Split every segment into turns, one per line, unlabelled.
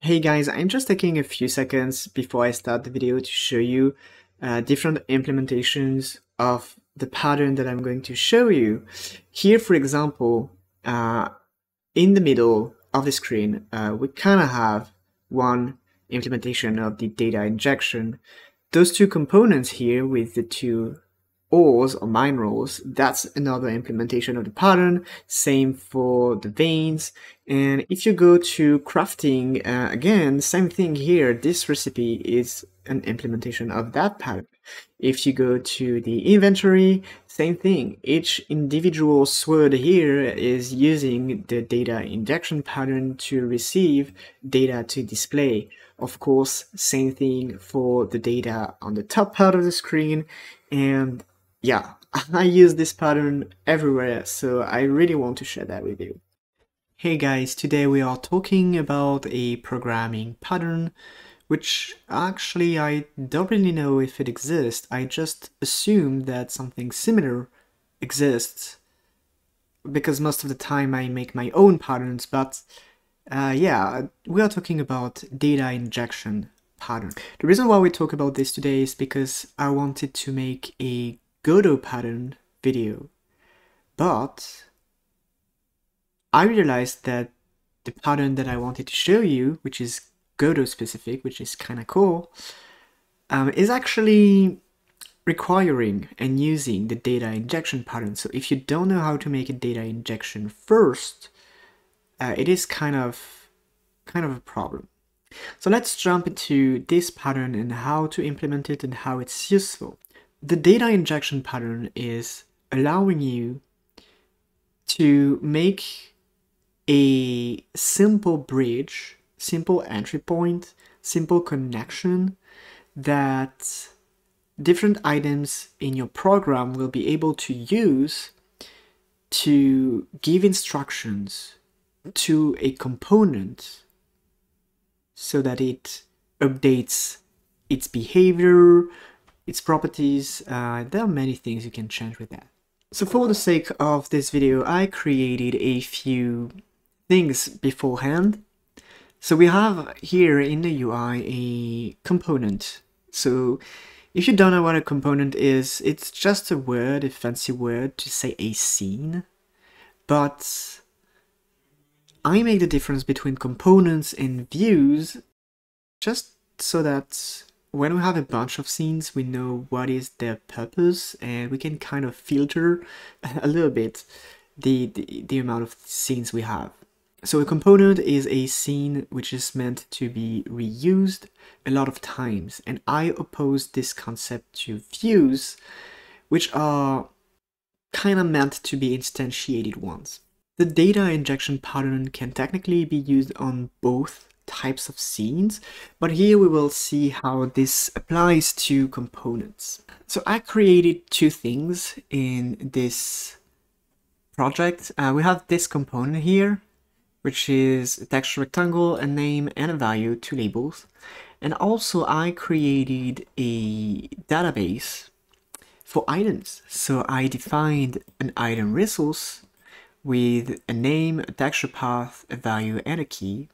Hey guys, I'm just taking a few seconds before I start the video to show you uh, different implementations of the pattern that I'm going to show you. Here, for example, uh, in the middle of the screen, uh, we kind of have one implementation of the data injection. Those two components here with the two ores or mine rolls, that's another implementation of the pattern. Same for the veins. And if you go to crafting, uh, again, same thing here. This recipe is an implementation of that pattern. If you go to the inventory, same thing. Each individual sword here is using the data injection pattern to receive data to display. Of course, same thing for the data on the top part of the screen and yeah, I use this pattern everywhere, so I really want to share that with you. Hey guys, today we are talking about a programming pattern, which actually I don't really know if it exists. I just assume that something similar exists, because most of the time I make my own patterns, but uh, yeah, we are talking about data injection pattern. The reason why we talk about this today is because I wanted to make a Godot pattern video, but I realized that the pattern that I wanted to show you, which is Godot specific, which is kind of cool, um, is actually requiring and using the data injection pattern. So if you don't know how to make a data injection first, uh, it is kind of kind of a problem. So let's jump into this pattern and how to implement it and how it's useful the data injection pattern is allowing you to make a simple bridge, simple entry point, simple connection that different items in your program will be able to use to give instructions to a component so that it updates its behavior, its properties, uh, there are many things you can change with that. So for the sake of this video, I created a few things beforehand. So we have here in the UI a component. So if you don't know what a component is, it's just a word, a fancy word to say a scene. But I make the difference between components and views just so that when we have a bunch of scenes, we know what is their purpose and we can kind of filter a little bit the, the, the amount of scenes we have. So a component is a scene which is meant to be reused a lot of times and I oppose this concept to views which are kind of meant to be instantiated ones. The data injection pattern can technically be used on both types of scenes, but here we will see how this applies to components. So I created two things in this project. Uh, we have this component here, which is a text rectangle, a name and a value, two labels. And also I created a database for items. So I defined an item resource with a name, a texture path, a value, and a key.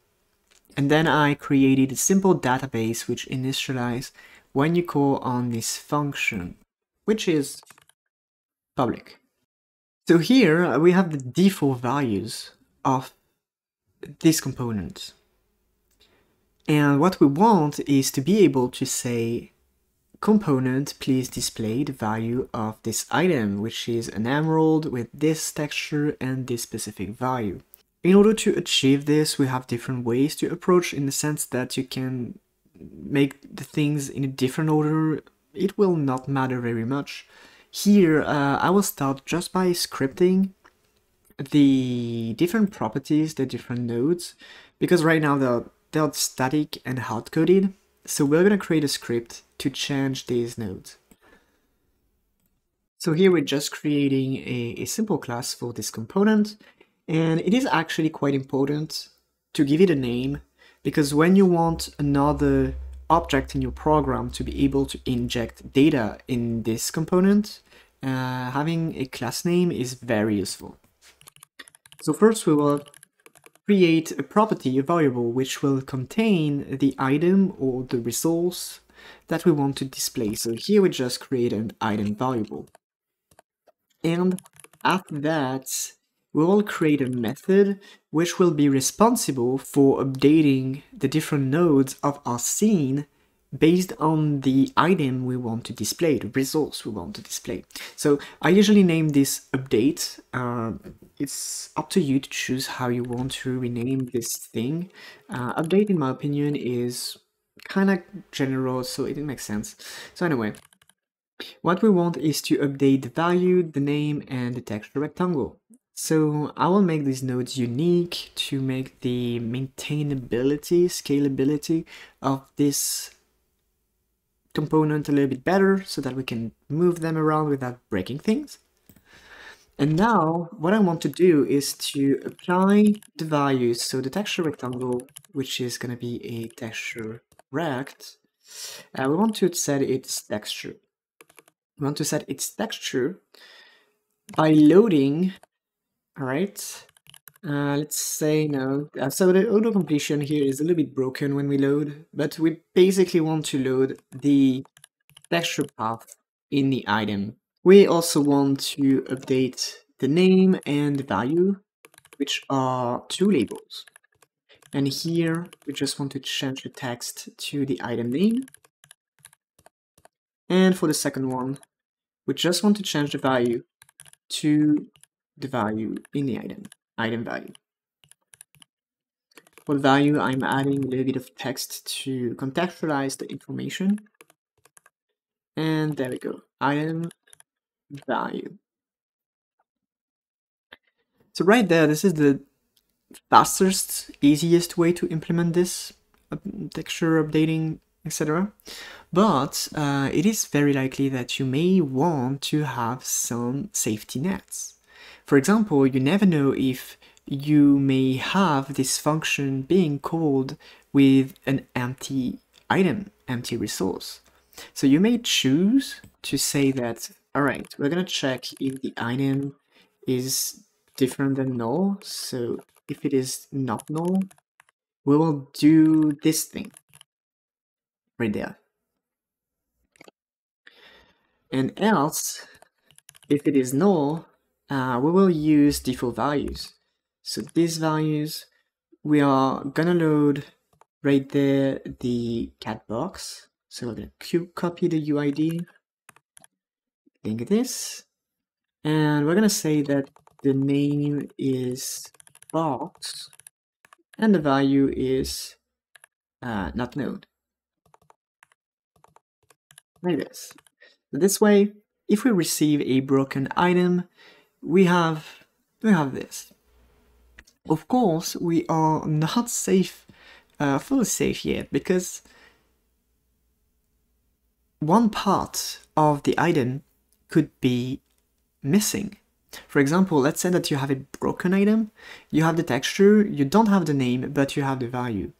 And then I created a simple database which initializes when you call on this function, which is public. So here uh, we have the default values of this component. And what we want is to be able to say, component, please display the value of this item, which is an emerald with this texture and this specific value. In order to achieve this, we have different ways to approach in the sense that you can make the things in a different order. It will not matter very much. Here, uh, I will start just by scripting the different properties, the different nodes, because right now they're, they're static and hard-coded. So we're going to create a script to change these nodes. So here we're just creating a, a simple class for this component and it is actually quite important to give it a name because when you want another object in your program to be able to inject data in this component, uh, having a class name is very useful. So first we will create a property, a variable, which will contain the item or the resource that we want to display. So here we just create an item variable. And after that, we will create a method which will be responsible for updating the different nodes of our scene based on the item we want to display, the resource we want to display. So I usually name this update. Uh, it's up to you to choose how you want to rename this thing. Uh, update, in my opinion, is kind of general, so it makes sense. So anyway, what we want is to update the value, the name, and the texture rectangle. So I will make these nodes unique to make the maintainability, scalability of this component a little bit better so that we can move them around without breaking things. And now what I want to do is to apply the values. So the texture rectangle, which is going to be a texture rect, uh, we want to set its texture. We want to set its texture by loading, all right, uh, let's say no. Uh, so the auto completion here is a little bit broken when we load, but we basically want to load the texture path in the item. We also want to update the name and the value, which are two labels. And here we just want to change the text to the item name. And for the second one, we just want to change the value to the value in the item item value. For the value, I'm adding a little bit of text to contextualize the information. And there we go, item value. So right there, this is the fastest, easiest way to implement this texture updating, etc. But uh, it is very likely that you may want to have some safety nets. For example, you never know if you may have this function being called with an empty item, empty resource. So you may choose to say that, all right, we're going to check if the item is different than null. So if it is not null, we will do this thing right there. And else, if it is null, uh, we will use default values. So these values, we are gonna load right there the cat box. So we're gonna copy the UID, link this, and we're gonna say that the name is box and the value is uh, not node. Like this. This way, if we receive a broken item, we have we have this. Of course, we are not safe, uh, fully safe yet, because one part of the item could be missing. For example, let's say that you have a broken item, you have the texture, you don't have the name, but you have the value.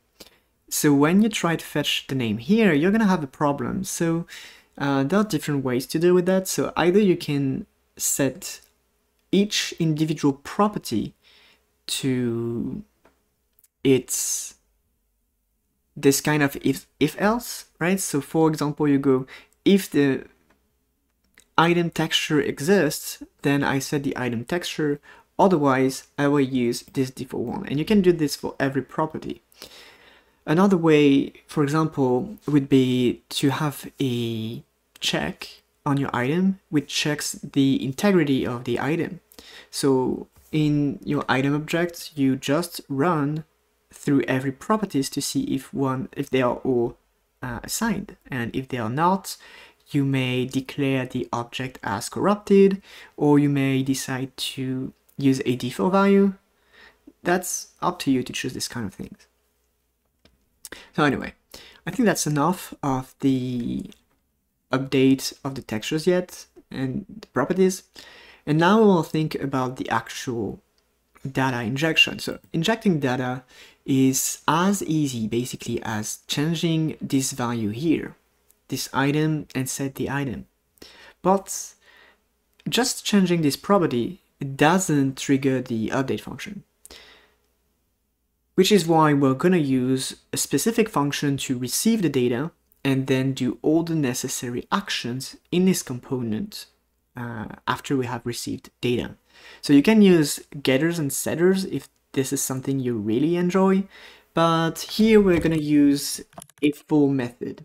So when you try to fetch the name here, you're gonna have a problem. So uh, there are different ways to deal with that. So either you can set each individual property to its this kind of if if else right? So for example you go if the item texture exists then i set the item texture. Otherwise i will use this default one. And you can do this for every property. Another way for example would be to have a check on your item, which checks the integrity of the item. So in your item object, you just run through every properties to see if one if they are all uh, assigned, and if they are not, you may declare the object as corrupted, or you may decide to use a default value. That's up to you to choose this kind of things. So anyway, I think that's enough of the update of the textures yet and the properties. And now we'll think about the actual data injection. So injecting data is as easy basically as changing this value here, this item and set the item. But just changing this property doesn't trigger the update function. which is why we're going to use a specific function to receive the data and then do all the necessary actions in this component uh, after we have received data. So you can use getters and setters if this is something you really enjoy, but here we're going to use a full method.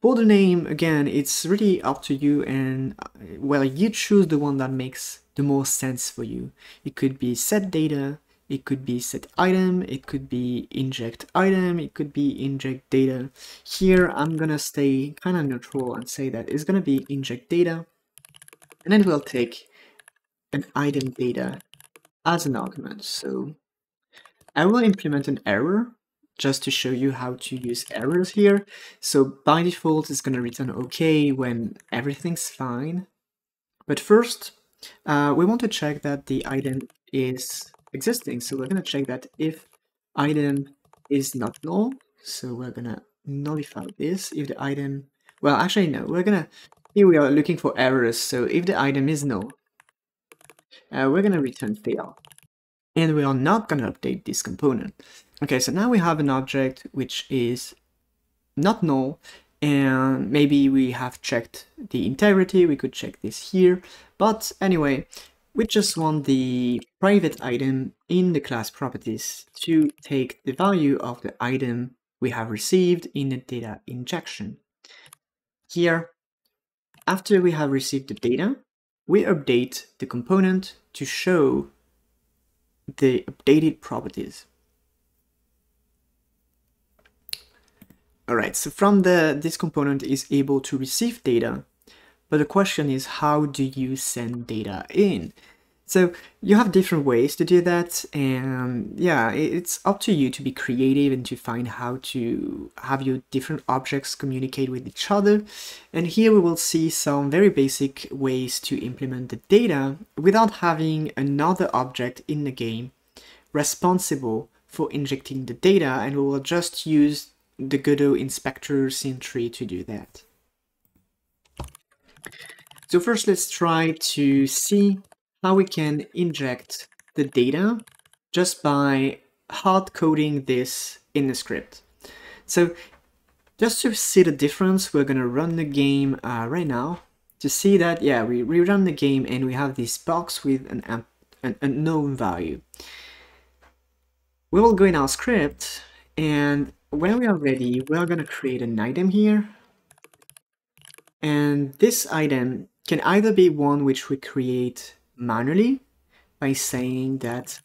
For the name, again, it's really up to you and, uh, well, you choose the one that makes the most sense for you. It could be set data, it could be set item, it could be inject item, it could be inject data. Here I'm gonna stay kind of neutral and say that it's gonna be inject data, and then we'll take an item data as an argument. So I will implement an error just to show you how to use errors here. So by default, it's gonna return okay when everything's fine. But first, uh, we want to check that the item is existing. So we're going to check that if item is not null. So we're going to nullify this if the item, well, actually, no, we're going to, here we are looking for errors. So if the item is null, uh, we're going to return fail. And we are not going to update this component. Okay, so now we have an object which is not null, and maybe we have checked the integrity, we could check this here, but anyway, we just want the private item in the class properties to take the value of the item we have received in the data injection. Here, after we have received the data, we update the component to show the updated properties. Alright, so from the this component is able to receive data but the question is, how do you send data in? So you have different ways to do that, and yeah, it's up to you to be creative and to find how to have your different objects communicate with each other. And here we will see some very basic ways to implement the data without having another object in the game responsible for injecting the data, and we will just use the Godot inspector scene tree to do that. So first let's try to see how we can inject the data just by hard coding this in the script. So just to see the difference, we're gonna run the game uh, right now to see that, yeah, we rerun the game and we have this box with an, an unknown value. We will go in our script and when we are ready, we are gonna create an item here. And this item can either be one which we create manually by saying that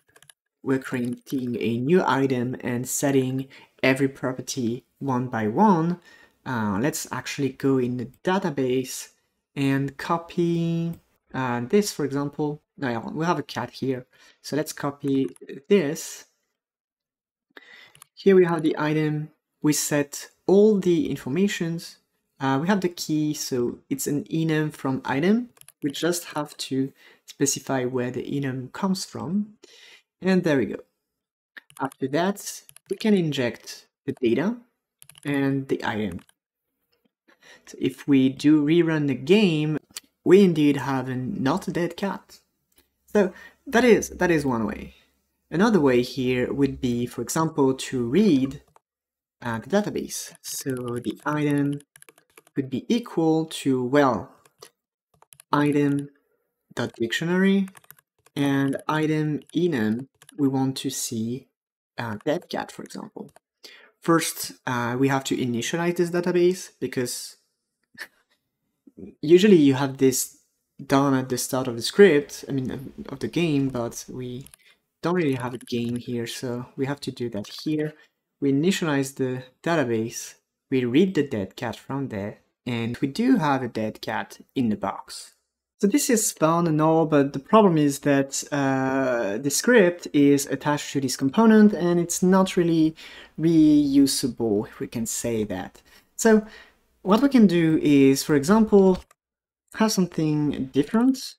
we're creating a new item and setting every property one by one. Uh, let's actually go in the database and copy uh, this, for example. Now, we have a cat here, so let's copy this. Here we have the item. We set all the informations uh, we have the key, so it's an enum from item. We just have to specify where the enum comes from. And there we go. After that, we can inject the data and the item. So if we do rerun the game, we indeed have a not dead cat. So that is, that is one way. Another way here would be, for example, to read uh, the database. So the item could be equal to, well, item dot dictionary and item enum we want to see uh, dead cat for example. First uh, we have to initialize this database because usually you have this done at the start of the script i mean of the game but we don't really have a game here so we have to do that here. We initialize the database. We read the dead cat from there and we do have a dead cat in the box. So this is fun and all, but the problem is that uh, the script is attached to this component and it's not really reusable, if we can say that. So what we can do is, for example, have something different.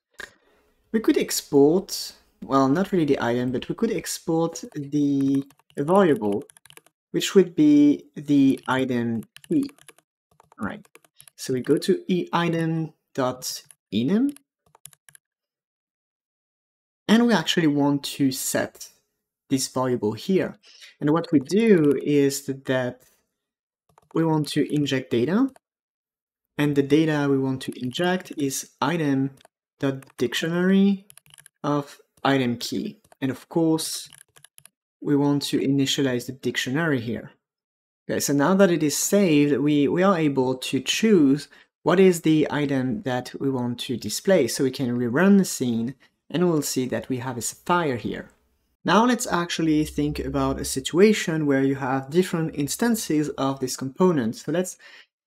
We could export, well, not really the item, but we could export the variable, which would be the item key. All right. So we go to eitem.enum and we actually want to set this variable here. And what we do is that we want to inject data and the data we want to inject is item.dictionary of item key. And of course, we want to initialize the dictionary here. Okay, so now that it is saved, we, we are able to choose what is the item that we want to display. So we can rerun the scene and we'll see that we have a sapphire here. Now let's actually think about a situation where you have different instances of this component. So let's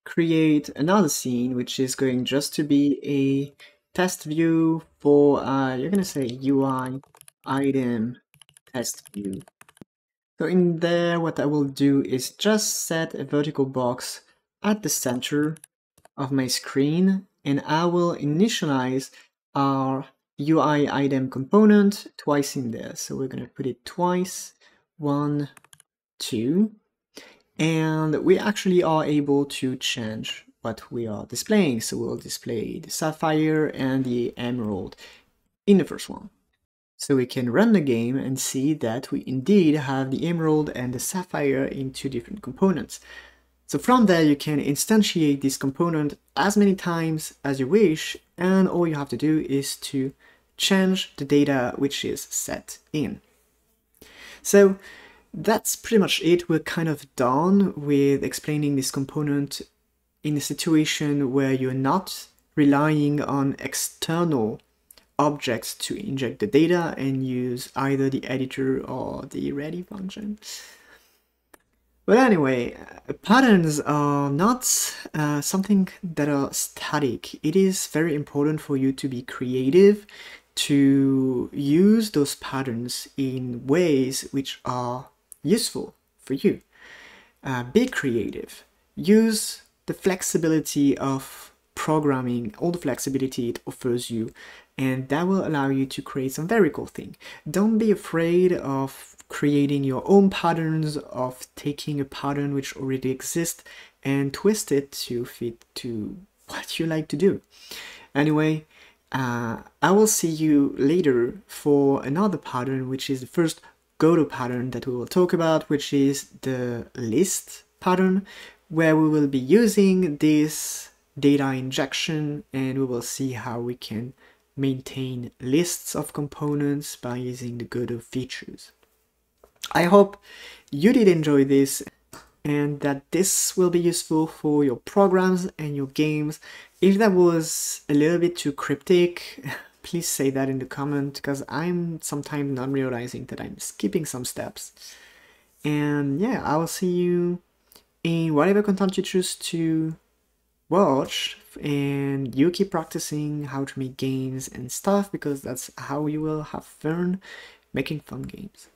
create another scene, which is going just to be a test view for, uh, you're going to say UI item test view. So in there, what I will do is just set a vertical box at the center of my screen, and I will initialize our UI item component twice in there. So we're going to put it twice, one, two, and we actually are able to change what we are displaying. So we'll display the sapphire and the emerald in the first one. So we can run the game and see that we indeed have the emerald and the sapphire in two different components. So from there you can instantiate this component as many times as you wish and all you have to do is to change the data which is set in. So that's pretty much it. We're kind of done with explaining this component in a situation where you're not relying on external objects to inject the data and use either the editor or the ready function. But anyway, patterns are not uh, something that are static. It is very important for you to be creative, to use those patterns in ways which are useful for you. Uh, be creative. Use the flexibility of programming, all the flexibility it offers you, and that will allow you to create some very cool thing. Don't be afraid of creating your own patterns, of taking a pattern which already exists and twist it to fit to what you like to do. Anyway, uh, I will see you later for another pattern, which is the first Godot pattern that we will talk about, which is the list pattern, where we will be using this data injection and we will see how we can maintain lists of components by using the Godot features. I hope you did enjoy this and that this will be useful for your programs and your games. If that was a little bit too cryptic, please say that in the comment because I'm sometimes not realizing that I'm skipping some steps. And yeah, I will see you in whatever content you choose to watch and you keep practicing how to make games and stuff because that's how you will have fun making fun games.